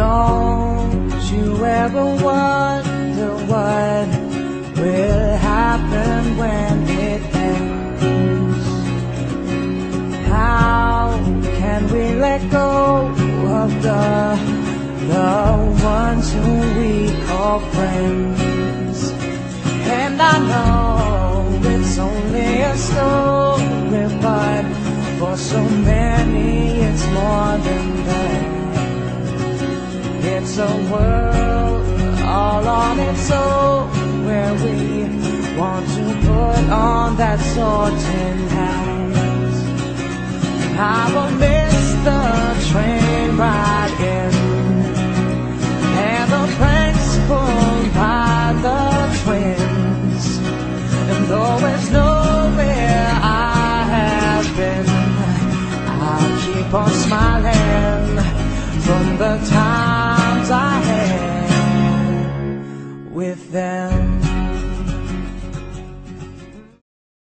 Don't you ever wonder what will happen when it ends? How can we let go of the the ones who we call friends? And I know it's only a story, but for so many it's more a world all on its own where we want to put on that sorting hat. I will miss the train ride in and the pranks pulled by the twins. And though it's nowhere I have been, I'll keep on smiling from the times with them.